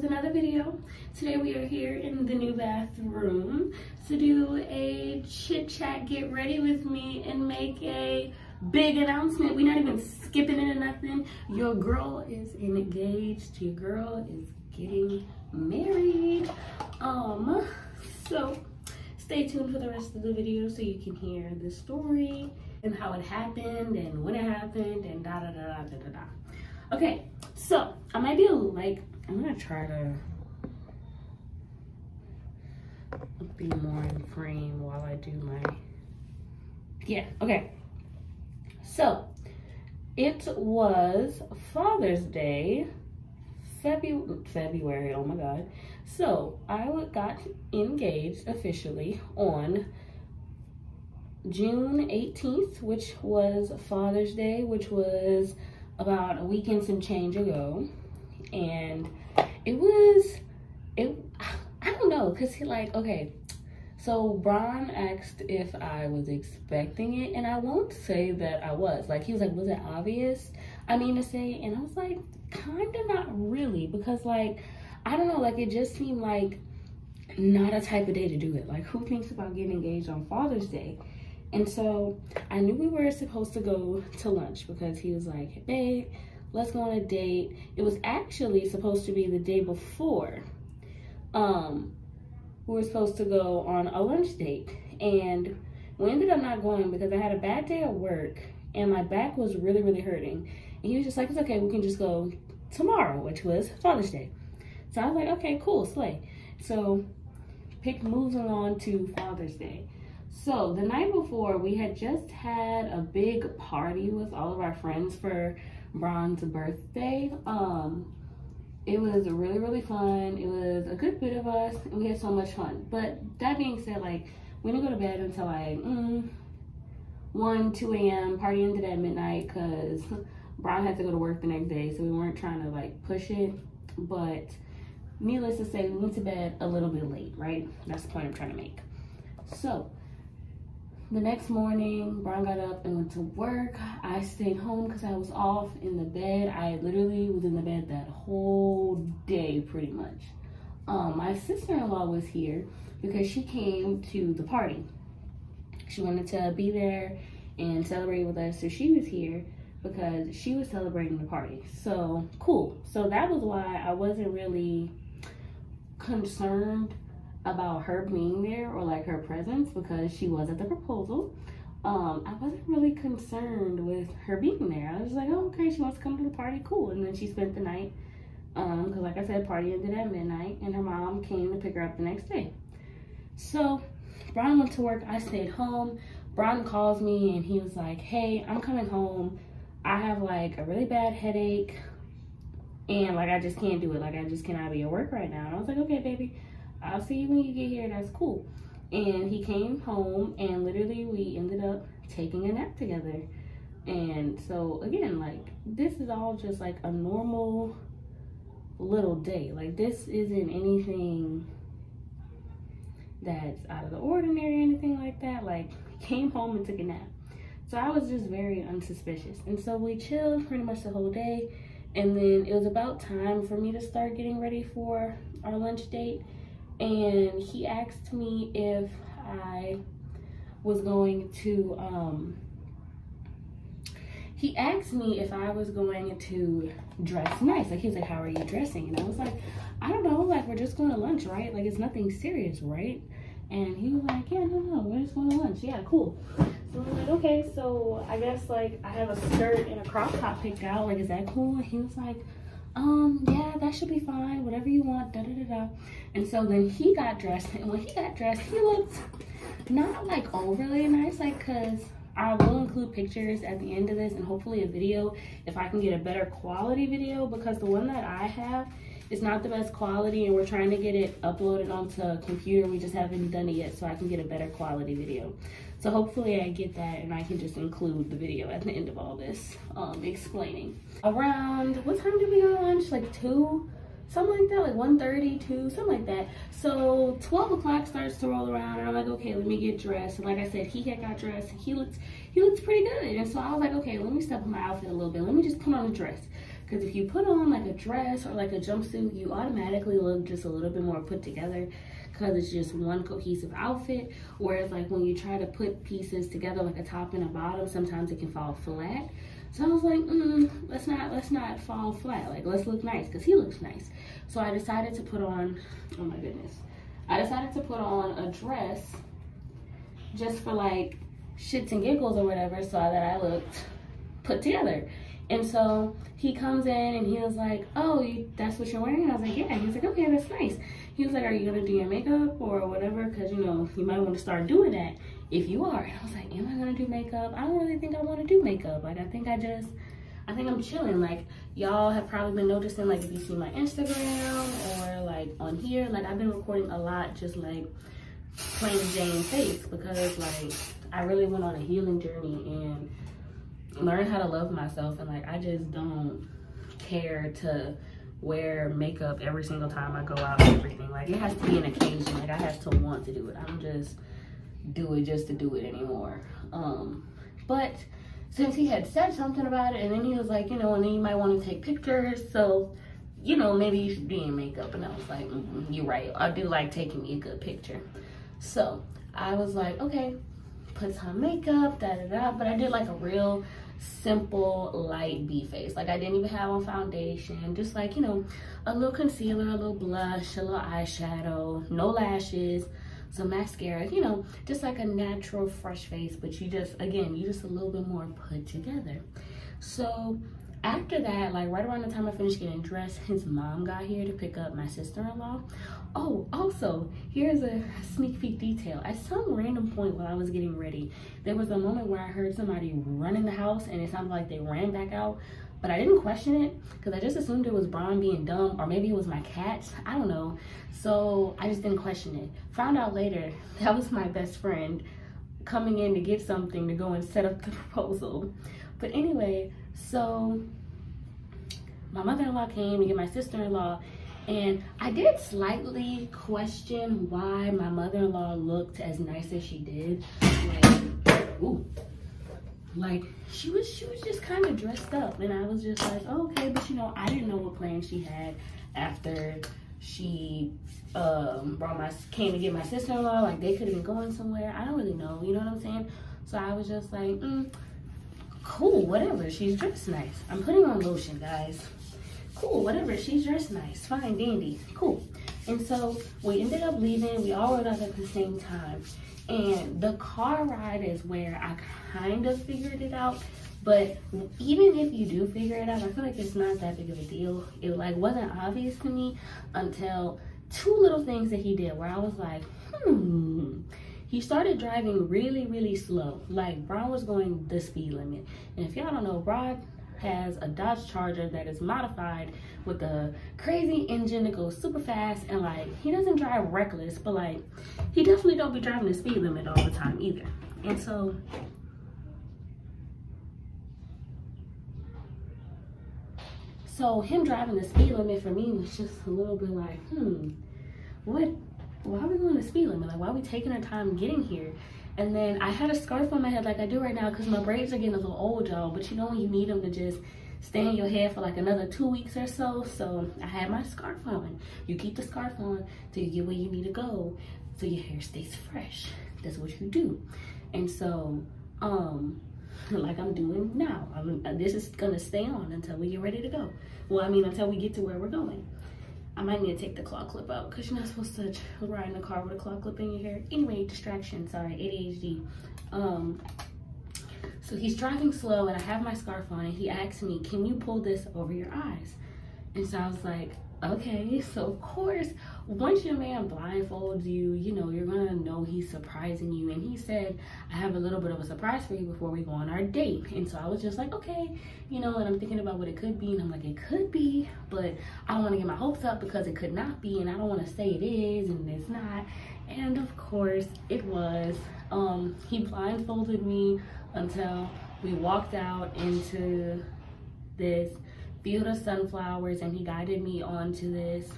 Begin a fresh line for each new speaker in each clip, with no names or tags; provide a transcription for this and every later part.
with another video. Today we are here in the new bathroom to do a chit chat, get ready with me, and make a big announcement. We're not even skipping it or nothing. Your girl is engaged. Your girl is getting married. Um, so stay tuned for the rest of the video so you can hear the story and how it happened and when it happened and da da da da da da. Okay, so I might be like I'm gonna try to be more in frame while I do my yeah. Okay, so it was Father's Day February, February, oh my God. So I got engaged officially on June 18th, which was Father's Day, which was about a week and some change ago. And it was, it, I don't know, cause he like, okay, so Brian asked if I was expecting it, and I won't say that I was. Like, he was like, was it obvious? I mean to say, and I was like, kind of not really, because like, I don't know, like it just seemed like not a type of day to do it. Like, who thinks about getting engaged on Father's Day? And so I knew we were supposed to go to lunch because he was like, hey, let's go on a date. It was actually supposed to be the day before. Um, we were supposed to go on a lunch date and we ended up not going because I had a bad day at work and my back was really, really hurting. And he was just like, it's okay, we can just go tomorrow, which was Father's Day. So I was like, okay, cool, slay. So pick moves on to Father's Day. So the night before, we had just had a big party with all of our friends for Bron's birthday. Um, it was really, really fun. It was a good bit of us. We had so much fun. But that being said, like, we didn't go to bed until like mm, 1, 2 a.m. Party ended at midnight because Brian had to go to work the next day. So we weren't trying to like push it. But needless to say, we went to bed a little bit late, right? That's the point I'm trying to make. So the next morning, Brian got up and went to work. I stayed home because I was off in the bed. I literally was in the bed that whole day, pretty much. Um, my sister-in-law was here because she came to the party. She wanted to be there and celebrate with us, so she was here because she was celebrating the party. So cool. So that was why I wasn't really concerned about her being there or like her presence because she was at the proposal. Um, I wasn't really concerned with her being there. I was like, oh, okay, she wants to come to the party, cool. And then she spent the night, um, because like I said, party ended at midnight, and her mom came to pick her up the next day. So Brian went to work, I stayed home. Brian calls me and he was like, hey, I'm coming home. I have like a really bad headache and like I just can't do it. Like I just cannot be at work right now. And I was like, okay, baby. I'll see you when you get here. That's cool. And he came home and literally we ended up taking a nap together. And so again, like this is all just like a normal little day. Like this isn't anything that's out of the ordinary or anything like that. Like came home and took a nap. So I was just very unsuspicious. And so we chilled pretty much the whole day. And then it was about time for me to start getting ready for our lunch date and he asked me if I was going to, um, he asked me if I was going to dress nice. Like, he was like, how are you dressing? And I was like, I don't know, like, we're just going to lunch, right? Like, it's nothing serious, right? And he was like, yeah, no, no, we're just going to lunch. Yeah, cool. So I'm like, okay, so I guess, like, I have a skirt and a crop top picked out. Like, is that cool? And he was like, um, yeah, that should be fine. Whatever you want, da da da da. And so then he got dressed, and when he got dressed, he looked not like overly nice, like, cause I will include pictures at the end of this and hopefully a video if I can get a better quality video because the one that I have is not the best quality and we're trying to get it uploaded onto a computer. We just haven't done it yet so I can get a better quality video. So hopefully I get that and I can just include the video at the end of all this um, explaining. Around, what time did we go to lunch? Like two? something like that, like 1.30 to something like that. So 12 o'clock starts to roll around and I'm like, okay, let me get dressed. And like I said, he had got dressed. He looked, he looks pretty good. And so I was like, okay, let me step up my outfit a little bit. Let me just put on a dress. Because if you put on like a dress or like a jumpsuit, you automatically look just a little bit more put together because it's just one cohesive outfit. Whereas like when you try to put pieces together like a top and a bottom, sometimes it can fall flat. So I was like, mm, let's not let's not fall flat. Like let's look nice because he looks nice. So I decided to put on, oh my goodness. I decided to put on a dress just for like shits and giggles or whatever so that I looked put together. And so he comes in and he was like, oh, you, that's what you're wearing? I was like, yeah. He was like, okay, that's nice. He was like, are you gonna do your makeup or whatever? Cause you know, you might want to start doing that if you are. And I was like, am I gonna do makeup? I don't really think I wanna do makeup. Like, I think I just, I think I'm chilling. Like, y'all have probably been noticing, like, if you see my Instagram or like on here, like, I've been recording a lot just like plain Jane face because like, I really went on a healing journey and learned how to love myself. And like, I just don't care to wear makeup every single time I go out and everything. Like, it has to be an occasion. Like, I have to want to do it. I don't just do it just to do it anymore. Um, but since he had said something about it, and then he was like, you know, and then you might want to take pictures, so you know, maybe you should be in makeup. And I was like, mm you're right. I do like taking me a good picture. So I was like, okay, put some makeup, da da da. But I did like a real simple light B face. Like I didn't even have on foundation, just like, you know, a little concealer, a little blush, a little eyeshadow, no lashes, some mascara, you know, just like a natural fresh face, but you just, again, you just a little bit more put together. So after that, like right around the time I finished getting dressed, his mom got here to pick up my sister-in-law. Oh, also, here's a sneak peek detail. At some random point while I was getting ready, there was a moment where I heard somebody run in the house and it sounded like they ran back out. But I didn't question it because I just assumed it was Braun being dumb or maybe it was my cat. I don't know. So I just didn't question it. Found out later that was my best friend coming in to get something to go and set up the proposal. But anyway, so my mother-in-law came to get my sister-in-law and I did slightly question why my mother-in-law looked as nice as she did. Like, ooh, like she was she was just kind of dressed up and I was just like, oh, okay, but you know, I didn't know what plan she had after she um brought my came to get my sister-in-law. Like they could have been going somewhere. I don't really know you know what i'm saying? So i was just like mm, cool whatever she's dressed nice. I'm putting on lotion guys. Cool whatever she's dressed nice. Fine dandy. Cool. And so we ended up leaving we all rode out at the same time. And the car ride is where i kind of figured it out but even if you do figure it out, I feel like it's not that big of a deal. It like wasn't obvious to me until two little things that he did where I was like, hmm. He started driving really, really slow. Like Braun was going the speed limit. And if y'all don't know, Braun has a Dodge Charger that is modified with a crazy engine that goes super fast and like he doesn't drive reckless, but like he definitely don't be driving the speed limit all the time either. And so So him driving the speed limit for me was just a little bit like, hmm, what, why are we going the speed limit? Like, why are we taking our time getting here? And then I had a scarf on my head like I do right now because my braids are getting a little old, y'all. But you know when you need them to just stay in your head for like another two weeks or so. So I had my scarf on. You keep the scarf on till you get where you need to go so your hair stays fresh. That's what you do. And so, um, like I'm doing now. I'm, uh, this is gonna stay on until we get ready to go. Well, I mean, until we get to where we're going. I might need to take the claw clip out because you're not supposed to ride in the car with a claw clip in your hair. Anyway, distraction, sorry, ADHD. Um, so he's driving slow and I have my scarf on and he asked me, can you pull this over your eyes? And so I was like, okay. So of course, once your man blindfolds you, you know, you're gonna know he's surprising you. And he said, I have a little bit of a surprise for you before we go on our date. And so I was just like, okay, you know, and I'm thinking about what it could be. And I'm like, it could be, but I don't wanna get my hopes up because it could not be. And I don't wanna say it is and it's not. And of course it was. Um, he blindfolded me until we walked out into this field of sunflowers and he guided me onto this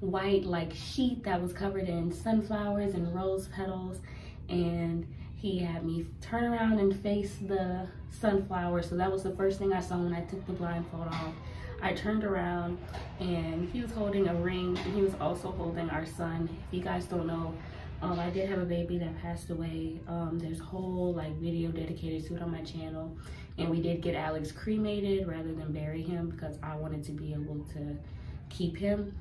white like sheet that was covered in sunflowers and rose petals. And he had me turn around and face the sunflower. So that was the first thing i saw when i took the blindfold off. I turned around and he was holding a ring. He was also holding our son if you guys don't know um, I did have a baby that passed away. Um, there's a whole like video dedicated to it on my channel. And we did get Alex cremated rather than bury him because I wanted to be able to keep him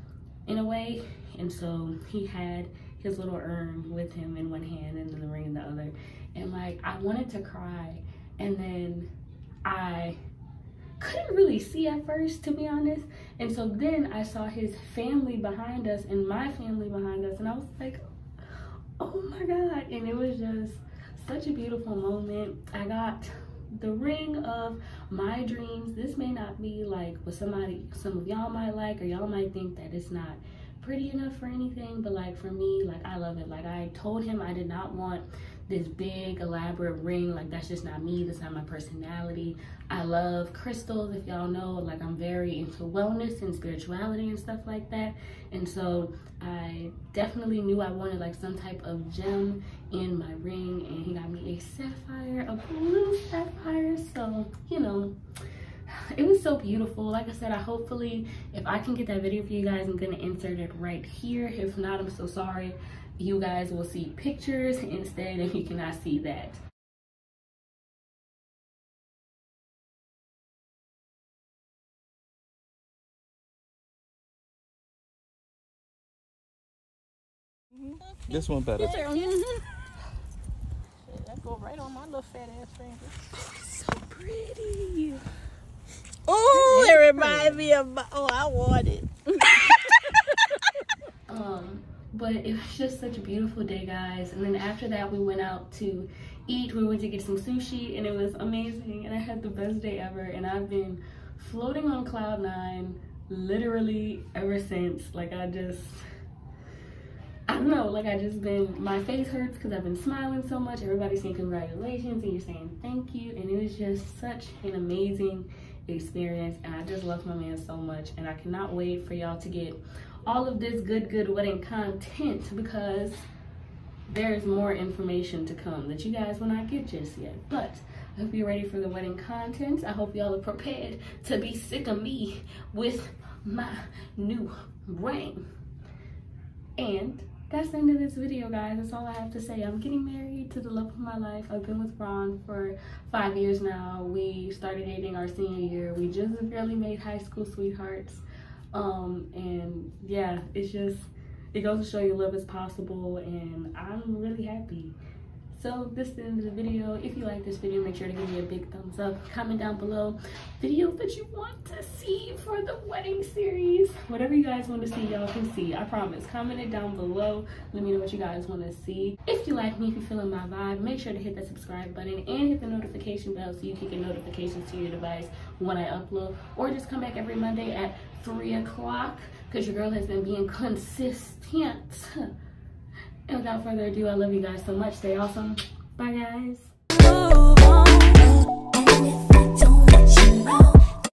in a way. And so he had his little urn with him in one hand and then the ring in the other. And like I wanted to cry and then I couldn't really see at first to be honest. And so then I saw his family behind us and my family behind us and I was like, oh my god. And it was just such a beautiful moment. I got the ring of my dreams. This may not be like what somebody some of y'all might like or y'all might think that it's not pretty enough for anything but like for me like i love it. Like i told him i did not want this big elaborate ring like that's just not me that's not my personality. I love crystals if y'all know like i'm very into wellness and spirituality and stuff like that. And so i definitely knew i wanted like some type of gem in my ring and he got me a sapphire a blue sapphire. So you know it was so beautiful. Like i said i hopefully if i can get that video for you guys i'm gonna insert it right here. If not i'm so sorry you guys will see pictures instead and you cannot see that mm-hmm.
This one better. Mm-hmm.
Shit, that go right on my little fat ass finger.
so pretty
Oh, it reminds me of my, oh, I want it.
but it was just such a beautiful day guys and then after that we went out to eat we went to get some sushi and it was amazing and i had the best day ever and i've been floating on cloud nine literally ever since like i just I don't know, like I just been, my face hurts because I've been smiling so much. Everybody's saying congratulations and you're saying thank you. And it was just such an amazing experience. And I just love my man so much. And I cannot wait for y'all to get all of this good, good wedding content because there's more information to come that you guys will not get just yet. But I hope you're ready for the wedding content. I hope y'all are prepared to be sick of me with my new ring. And that's the end of this video, guys. That's all I have to say. I'm getting married to the love of my life. I've been with Ron for five years now. We started dating our senior year. We just barely made high school sweethearts. Um, and yeah, it's just, it goes to show you love is possible and I'm really happy. So this is the end of the video. If you like this video, make sure to give me a big thumbs up. Comment down below videos that you want to see for the wedding series. Whatever you guys want to see, y'all can see. I promise. Comment it down below. Let me know what you guys want to see. If you like me, if you're feeling my vibe, make sure to hit that subscribe button and hit the notification bell so you can get notifications to your device when I upload. Or just come back every Monday at 3 o'clock because your girl has been being consistent. And without further ado, I love you guys so much. Stay awesome. Bye, guys.